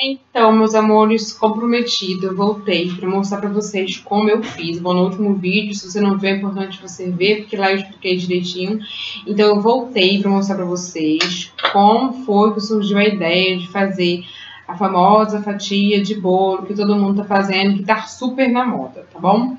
Então, meus amores, comprometido, voltei para mostrar para vocês como eu fiz. Bom, no último vídeo, se você não vê, é importante você ver, porque lá eu expliquei direitinho. Então, eu voltei para mostrar para vocês como foi que surgiu a ideia de fazer a famosa fatia de bolo que todo mundo tá fazendo, que tá super na moda, tá bom?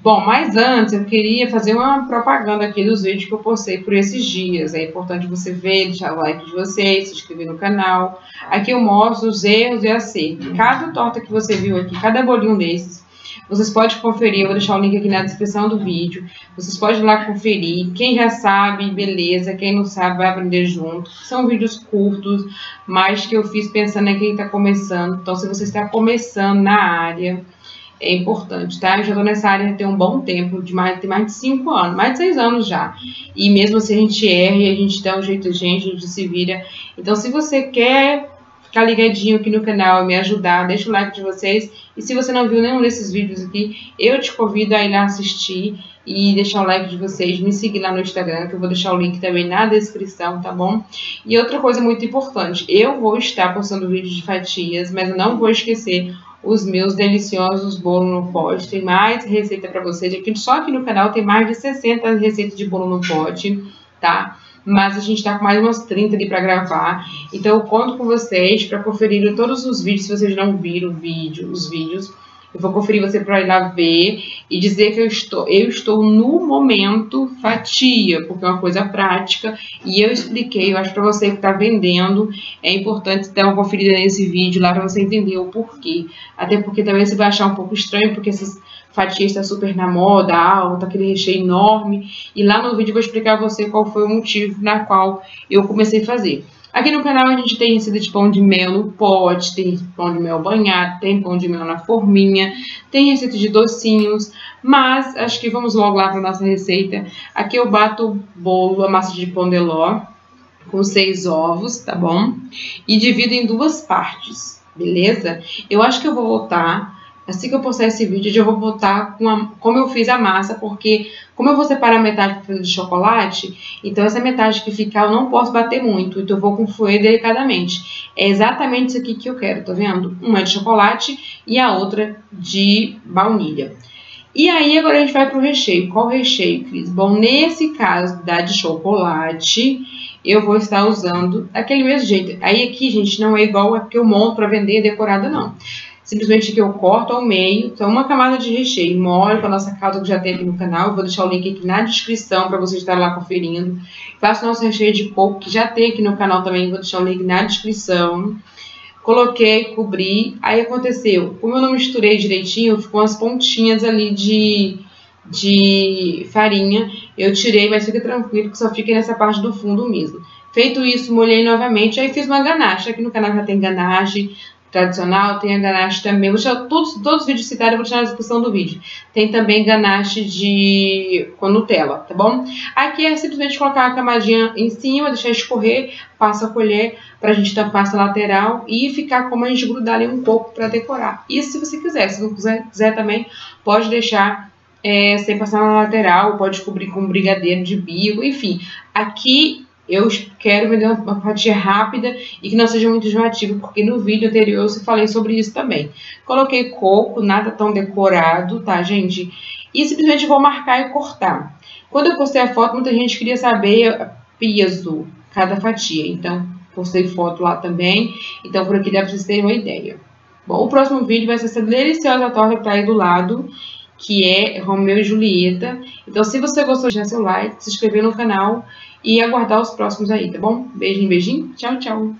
Bom, mas antes eu queria fazer uma propaganda aqui dos vídeos que eu postei por esses dias. É importante você ver, deixar o like de vocês, se inscrever no canal. Aqui eu mostro os erros e acertos. Cada torta que você viu aqui, cada bolinho desses, vocês podem conferir, eu vou deixar o link aqui na descrição do vídeo. Vocês podem ir lá conferir. Quem já sabe, beleza. Quem não sabe, vai aprender junto. São vídeos curtos, mas que eu fiz pensando em quem está começando. Então, se você está começando na área é importante, tá? Eu já tô nessa área tem um bom tempo, de mais, tem mais de 5 anos, mais de 6 anos já. E mesmo assim a gente erra e a gente dá um jeito de gente, a gente se vira. Então, se você quer ficar ligadinho aqui no canal e me ajudar, deixa o like de vocês. E se você não viu nenhum desses vídeos aqui, eu te convido a ir lá assistir e deixar o like de vocês, me seguir lá no Instagram, que eu vou deixar o link também na descrição, tá bom? E outra coisa muito importante, eu vou estar postando vídeos de fatias, mas eu não vou esquecer os meus deliciosos bolos no pote. Tem mais receita para vocês. Aqui, só aqui no canal tem mais de 60 receitas de bolo no pote, tá? Mas a gente tá com mais umas 30 ali para gravar. Então eu conto com vocês para conferir todos os vídeos, se vocês não viram vídeo, os vídeos eu vou conferir você para ir lá ver e dizer que eu estou, eu estou no momento fatia, porque é uma coisa prática. E eu expliquei, eu acho para você que está vendendo, é importante dar uma conferida nesse vídeo lá para você entender o porquê. Até porque também você vai achar um pouco estranho, porque essas fatias estão super na moda, alta, aquele recheio enorme. E lá no vídeo eu vou explicar a você qual foi o motivo na qual eu comecei a fazer. Aqui no canal a gente tem receita de pão de mel no pote, tem pão de mel banhado, tem pão de mel na forminha, tem receita de docinhos, mas acho que vamos logo lá para nossa receita. Aqui eu bato o bolo, a massa de pão de ló, com seis ovos, tá bom? E divido em duas partes, beleza? Eu acho que eu vou voltar Assim que eu postar esse vídeo, eu vou botar com a, como eu fiz a massa, porque como eu vou separar metade de chocolate, então essa metade que ficar eu não posso bater muito, então eu vou confluir delicadamente. É exatamente isso aqui que eu quero, tá vendo? Uma de chocolate e a outra de baunilha. E aí agora a gente vai pro recheio. Qual recheio, Cris? Bom, nesse caso da de chocolate, eu vou estar usando daquele mesmo jeito. Aí aqui, gente, não é igual a que eu monto para vender decorada, não simplesmente que eu corto ao meio, então uma camada de recheio, molho com a nossa calda que já tem aqui no canal, eu vou deixar o link aqui na descrição para vocês estarem lá conferindo. Faço nosso recheio de coco, que já tem aqui no canal também, vou deixar o link na descrição. Coloquei, cobri, aí aconteceu, como eu não misturei direitinho, ficou umas pontinhas ali de, de farinha, eu tirei, mas fica tranquilo que só fica nessa parte do fundo mesmo. Feito isso, molhei novamente, aí fiz uma ganache, aqui no canal já tem ganache, tradicional, tem a ganache também. Vou deixar todos, todos os vídeos citados, eu vou deixar na descrição do vídeo. Tem também ganache de com Nutella, tá bom? Aqui é simplesmente colocar a camadinha em cima, deixar escorrer, passa a colher pra gente tampar essa lateral e ficar como a gente grudar ali um pouco para decorar. Isso se você quiser, se não quiser, quiser também, pode deixar é, sem passar na lateral, pode cobrir com brigadeiro de bico, enfim. Aqui eu quero vender uma fatia rápida e que não seja muito enjoativa, porque no vídeo anterior eu falei sobre isso também. Coloquei coco, nada tão decorado, tá, gente? E simplesmente vou marcar e cortar. Quando eu postei a foto, muita gente queria saber peso, cada fatia. Então, postei foto lá também. Então, por aqui dá pra vocês terem uma ideia. Bom, o próximo vídeo vai ser essa deliciosa torta que tá aí do lado que é Romeu e Julieta. Então, se você gostou, deixa seu like, se inscrever no canal e aguardar os próximos aí, tá bom? Beijinho, beijinho. Tchau, tchau.